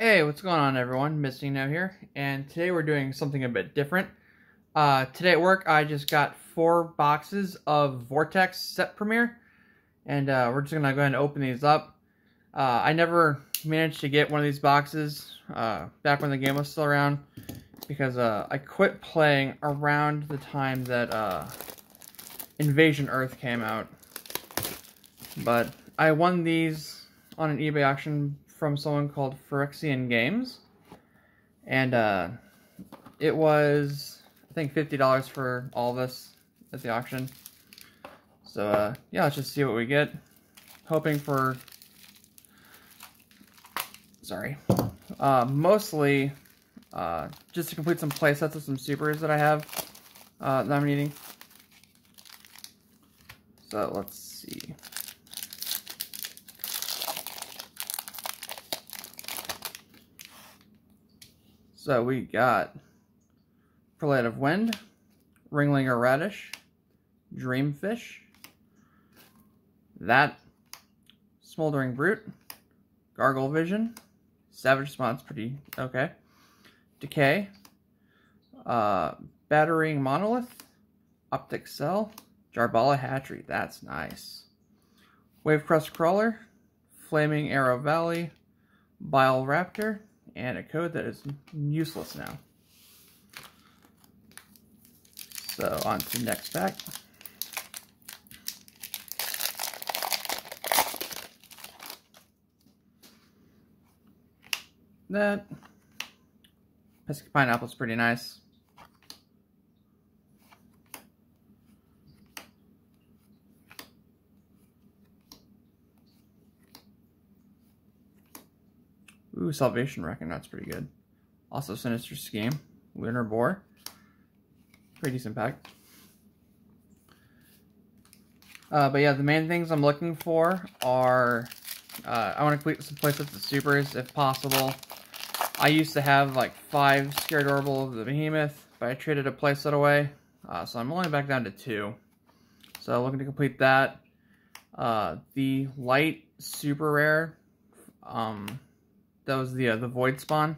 Hey, what's going on everyone? MissingNo here, and today we're doing something a bit different. Uh, today at work I just got four boxes of Vortex Set Premier, and uh, we're just going to go ahead and open these up. Uh, I never managed to get one of these boxes uh, back when the game was still around, because uh, I quit playing around the time that uh, Invasion Earth came out. But I won these on an eBay auction from someone called Phyrexian Games. And uh, it was, I think, $50 for all of this at the auction. So, uh, yeah, let's just see what we get. Hoping for, sorry, uh, mostly uh, just to complete some playsets of some supers that I have uh, that I'm needing. So, let's see. So we got Perlite of Wind, Ringlinger Radish, Dreamfish, that, Smoldering Brute, Gargle Vision, Savage Spawn's pretty okay, Decay, uh, Battering Monolith, Optic Cell, Jarbala Hatchery, that's nice, Wave Crust Crawler, Flaming Arrow Valley, Bile Raptor, and a code that is useless now. So on to the next pack. That pesky pineapple is pretty nice. Ooh, Salvation Reckon, that's pretty good. Also Sinister Scheme, Lunar Boar. Pretty decent pack. Uh, but yeah, the main things I'm looking for are, uh, I want to complete some playsets of supers if possible. I used to have like five Scared Orbital of the Behemoth, but I traded a playset away. Uh, so I'm only back down to two. So looking to complete that. Uh, the light super rare, um, that was the uh, the void spawn.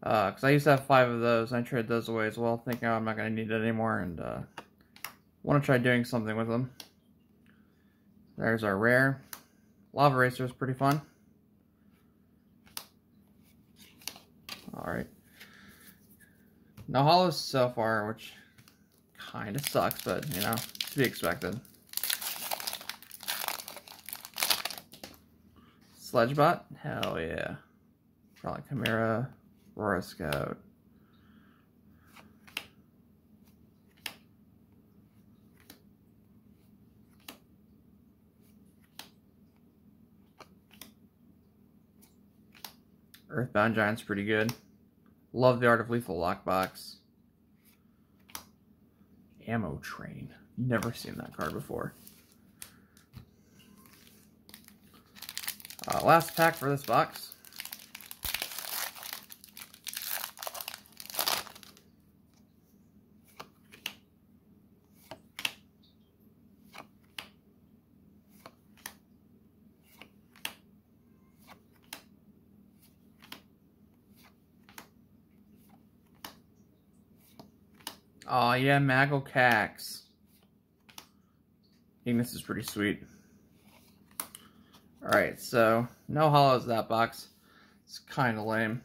Because uh, I used to have five of those. I traded those away as well, thinking oh, I'm not going to need it anymore, and uh, want to try doing something with them. There's our rare. Lava Racer is pretty fun. Alright. No holos so far, which kind of sucks, but, you know, to be expected. Sledgebot? Hell yeah. Prowling Chimera, Aurora Scout. Earthbound Giant's pretty good. Love the Art of Lethal Lockbox. Ammo Train. Never seen that card before. Uh, last pack for this box. Oh yeah, Magocax. I think this is pretty sweet. Alright, so no holos that box. It's kind of lame.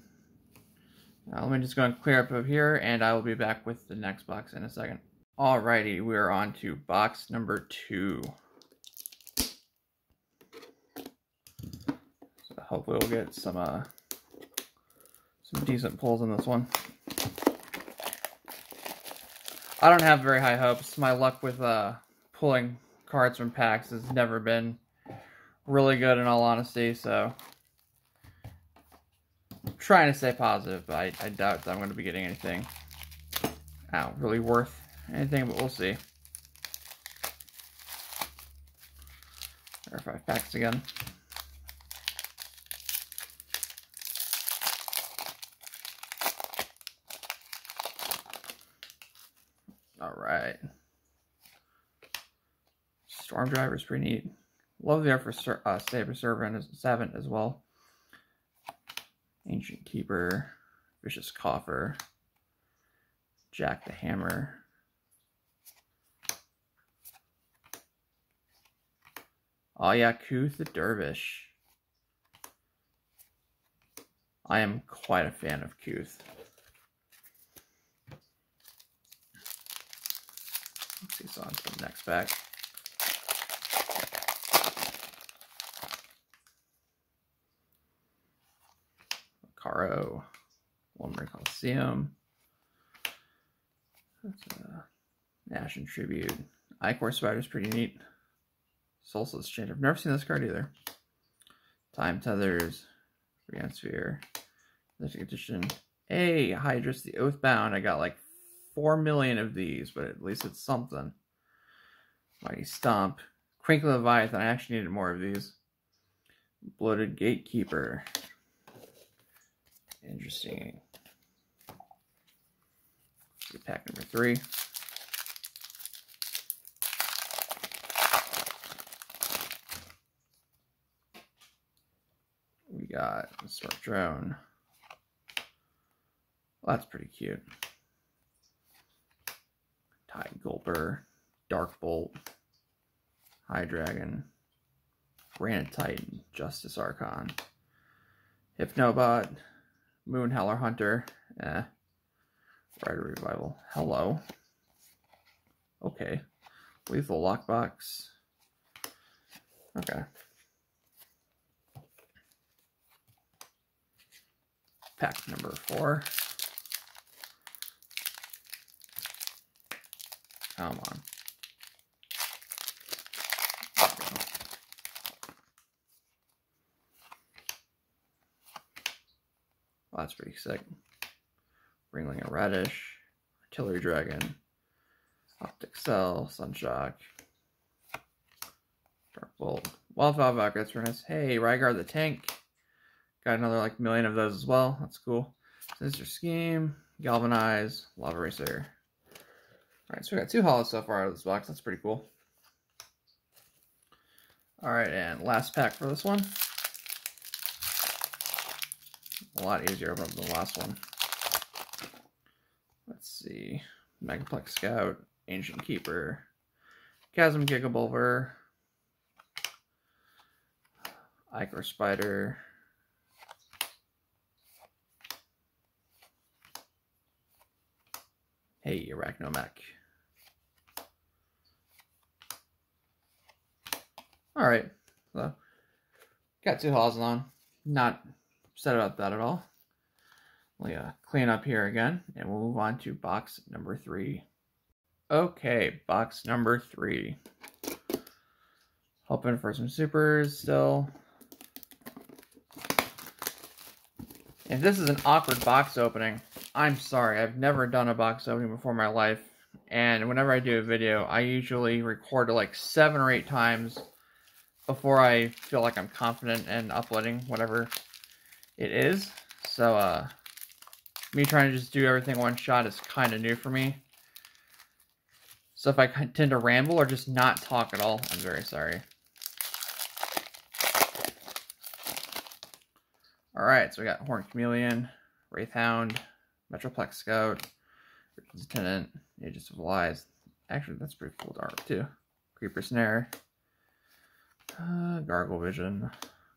Now, let me just go and clear up over here, and I will be back with the next box in a second. Alrighty, we are on to box number two. So hopefully we'll get some uh, some decent pulls in this one. I don't have very high hopes. My luck with uh, pulling cards from packs has never been really good in all honesty, so I'm trying to stay positive, but I, I doubt that I'm going to be getting anything out really worth anything, but we'll see. There are five packs again. All right. Storm Driver is pretty neat. Love the art for uh, Saber Servant Savant as well. Ancient Keeper, Vicious Coffer, Jack the Hammer, Oh yeah, Kuth the Dervish. I am quite a fan of Kuth. Let's see, so on to the next pack. Caro, Lumber Coliseum. That's a Nash and Tribute. Ichor Spider's pretty neat. Solstice Change. I've never seen this card either. Time Tethers, Freon Sphere, Mythic Edition. Hey, Hydrus the Oathbound. I got like 4 million of these, but at least it's something. Mighty Stomp. Crinkle Leviathan. I actually needed more of these. Bloated Gatekeeper. Interesting. Pack number three. We got Stork Drone. Well, that's pretty cute. Tide Gulper, Dark Bolt, High Dragon, Granite Titan, Justice Archon, Hypnobot, Moon Howler Hunter, eh, Rider Revival. Hello. Okay. Lethal Lockbox. Okay. Pack number four. Come on. That's pretty sick. Ringling a Radish, Artillery Dragon, Optic Cell, Sunshock, Dark Bolt, Wildfire Valkyrie, that's nice. Hey, Rygar the Tank. Got another like million of those as well. That's cool. Sinister Scheme, Galvanize, Lava Racer. Alright, so we got two holos so far out of this box. That's pretty cool. Alright, and last pack for this one. A lot easier open up than the last one. Let's see. Megaplex Scout, Ancient Keeper, Chasm Gigabulver, Ichor Spider, Hey, Arachnomech. Alright, so got two halls on. Not upset about that at all. We'll uh, clean up here again, and we'll move on to box number three. Okay, box number three. Hoping for some supers still. If this is an awkward box opening, I'm sorry, I've never done a box opening before in my life, and whenever I do a video, I usually record like seven or eight times before I feel like I'm confident in uploading whatever it is. So, uh, me trying to just do everything one shot is kind of new for me. So if I tend to ramble or just not talk at all, I'm very sorry. Alright, so we got Horn Chameleon, Wraithhound, Metroplex Scout, Lieutenant, Aegis of Lies. Actually, that's pretty cool art too. Creeper Snare, uh, Gargle Vision,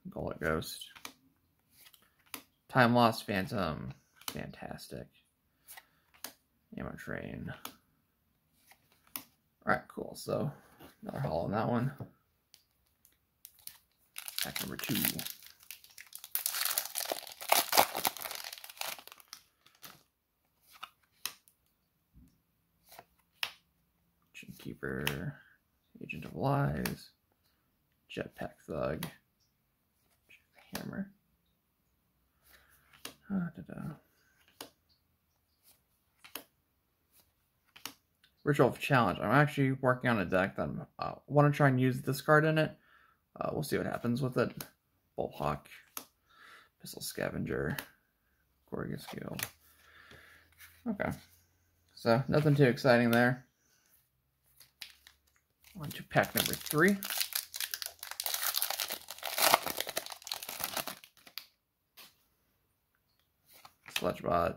Gullet Ghost, Time Lost Phantom, fantastic. Ammo Train. Alright, cool. So, another haul on that one. Pack number two. Keeper, Agent of Lies, Jetpack Thug, Hammer. Ah. Ritual of Challenge. I'm actually working on a deck that I uh, want to try and use this card in it. Uh, we'll see what happens with it. Bolthawk, Pistol Scavenger, Gorgas Guild. Okay. So, nothing too exciting there. On to pack number three. Sledgebot,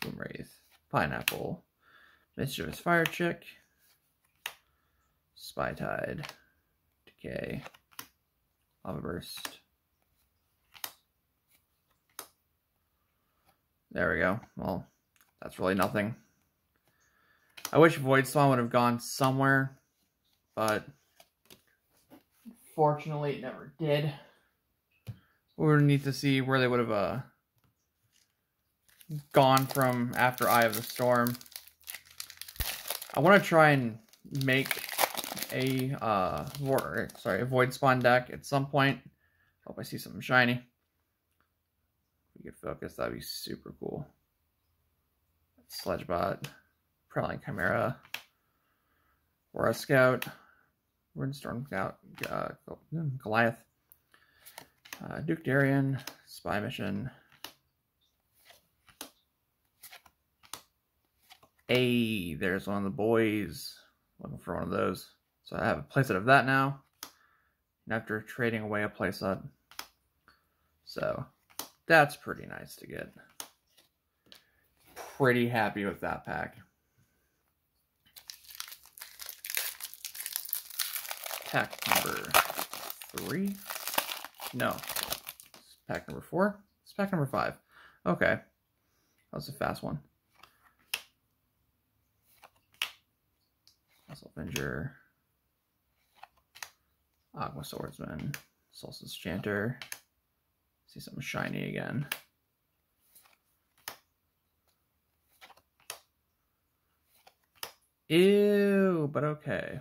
Boomwraith, Pineapple, Mischievous Fire Chick, Spy Tide, Decay, Lava Burst. There we go. Well, that's really nothing. I wish Void Spawn would have gone somewhere, but fortunately it never did. We need to see where they would have uh, gone from after Eye of the Storm. I want to try and make a uh, sorry, a Void Spawn deck at some point. Hope I see something shiny. If we could focus, that'd be super cool. Sledgebot, Prowling Chimera, Aura Scout, Windstorm Scout, uh, Goliath, uh, Duke Darien, Spy Mission. Hey, there's one of the boys. Looking for one of those. So I have a playset of that now. And after trading away a playset. So that's pretty nice to get. Pretty happy with that pack. Pack number three. No. Pack number four. It's pack number five. Okay. That was a fast one. Muscle Avenger. Aqua Swordsman. Solstice Chanter. See something shiny again. Ew, but okay.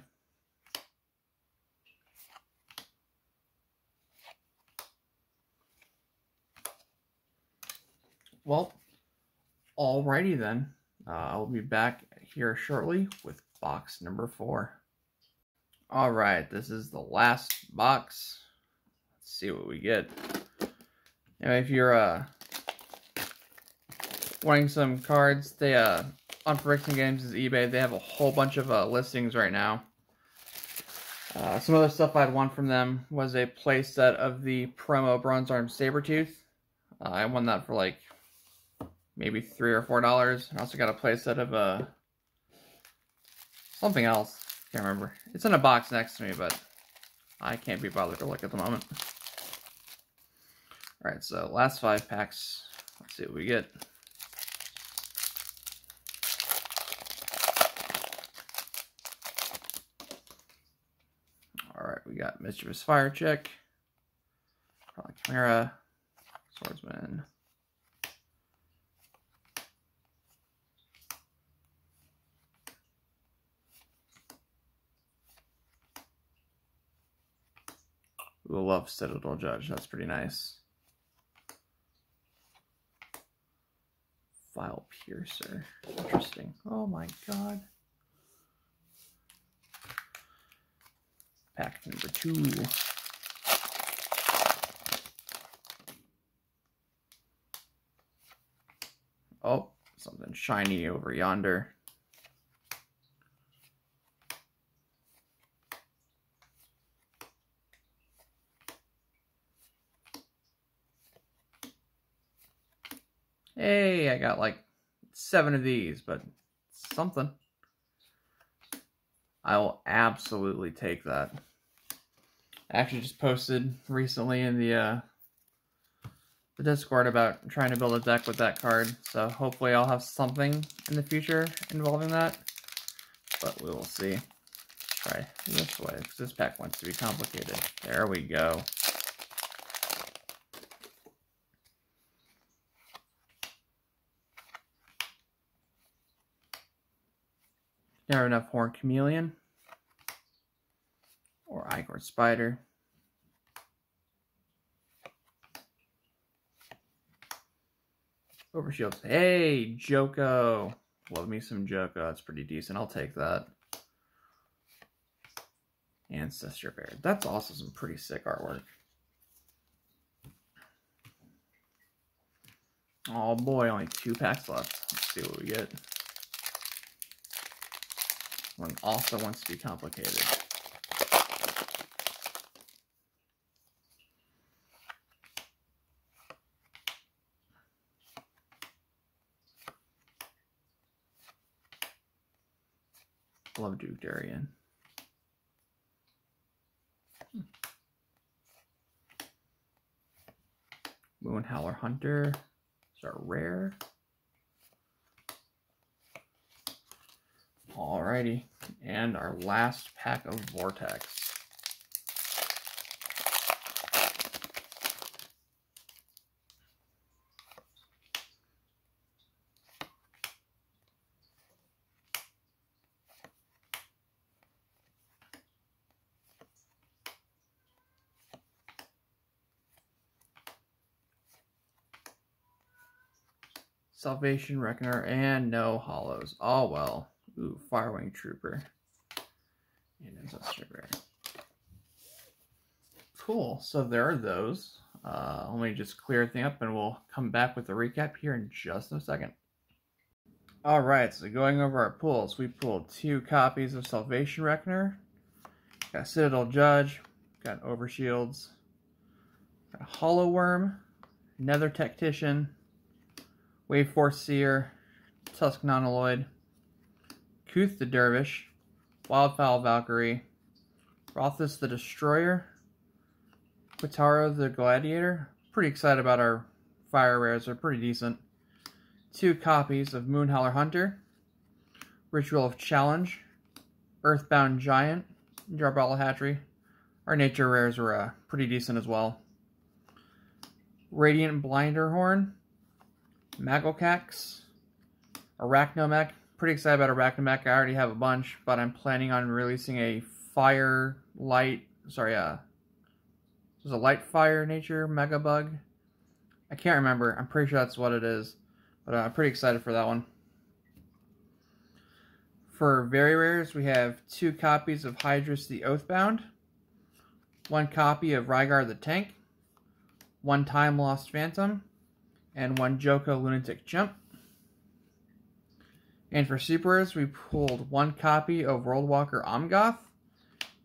Well, alrighty then. Uh, I'll be back here shortly with box number four. Alright, this is the last box. Let's see what we get. Anyway, if you're uh, wanting some cards, they uh, on Prediction Games is eBay. They have a whole bunch of uh, listings right now. Uh, some other stuff I'd want from them was a playset of the promo Bronze Arm Sabretooth. Uh, I won that for like maybe three or four dollars. I also got a playset of uh, something else. Can't remember. It's in a box next to me, but I can't be bothered to look at the moment. Alright, so last five packs. Let's see what we get. Alright, we got Mischievous Fire Prowling Chimera, Swordsman, we love Citadel Judge. That's pretty nice. File Piercer. Interesting. Oh my god. Pack number two. Oh, something shiny over yonder. Hey, I got like seven of these, but something. I will absolutely take that. I actually just posted recently in the uh, the Discord about trying to build a deck with that card, so hopefully I'll have something in the future involving that, but we will see. Try this way, because this pack wants to be complicated. There we go. Never enough Horn Chameleon. Or Ichor Spider. Overshields. Hey, Joko. Love me some Joko. That's pretty decent. I'll take that. Ancestor Bear. That's also some pretty sick artwork. Oh boy, only two packs left. Let's see what we get one also wants to be complicated. Love Duke Darien. Hmm. Moon Howler Hunter. is our rare. Alrighty and our last pack of Vortex. Salvation Reckoner, and no holos. All well. Ooh, Firewing Trooper. And Ancestor Rare. Cool. So there are those. Uh, let me just clear everything up and we'll come back with a recap here in just a second. Alright, so going over our pulls, we pulled two copies of Salvation Reckoner. Got Citadel Judge, got Overshields, got Hollow Worm, Nether Tactician, Wave Force Seer, Tusk Nonoloid, Kuth the Dervish, Wildfowl Valkyrie, Rothus the Destroyer, Quitaro the Gladiator. Pretty excited about our fire rares, they're pretty decent. Two copies of Moonhowler Hunter, Ritual of Challenge, Earthbound Giant, Jarbala Hatchery. Our nature rares were uh, pretty decent as well. Radiant Blinderhorn, Magocax, Arachnomech. Pretty excited about Arachnomech. I already have a bunch, but I'm planning on releasing a fire light. Sorry, uh, there's a light fire nature mega bug. I can't remember. I'm pretty sure that's what it is, but uh, I'm pretty excited for that one. For very rares, we have two copies of Hydrus the Oathbound, one copy of Rygar the Tank, one Time Lost Phantom, and one Joko Lunatic Jump. And for supers, we pulled one copy of Worldwalker Omgoth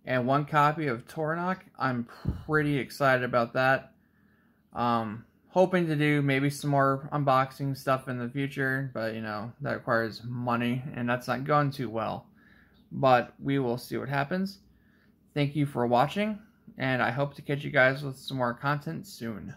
and one copy of Toranok. I'm pretty excited about that. Um, hoping to do maybe some more unboxing stuff in the future, but you know, that requires money and that's not going too well. But we will see what happens. Thank you for watching, and I hope to catch you guys with some more content soon.